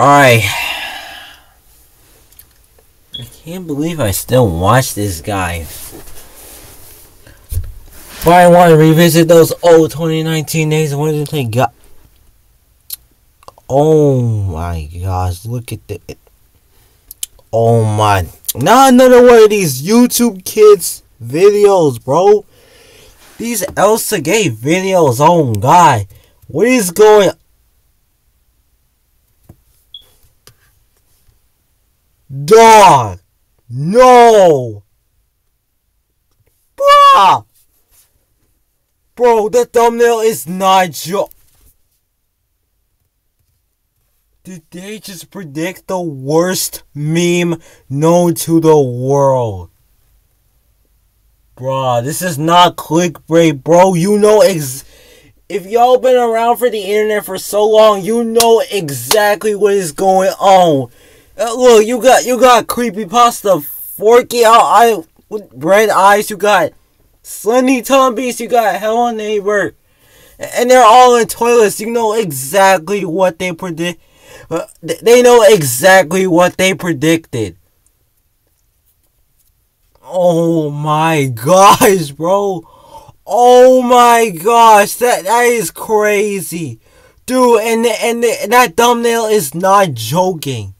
Alright. I can't believe I still watch this guy. But I want to revisit those old 2019 days when did they got. Oh my gosh, look at the. Oh my. Not another one of these YouTube kids videos, bro. These Elsagate videos, oh my god. What is going Dog! No! Bruh! Bro, the thumbnail is not jo- Did they just predict the worst meme known to the world? Bruh, this is not clickbait, bro. You know ex- if y'all been around for the internet for so long, you know exactly what is going on. Uh, look, you got you got creepy pasta, forky out eye with red eyes. You got Slendytubbies. You got Hello Neighbor, and they're all in toilets. You know exactly what they predict. Uh, they know exactly what they predicted. Oh my gosh, bro. Oh my gosh, that that is crazy. Dude, and and, and that thumbnail is not joking.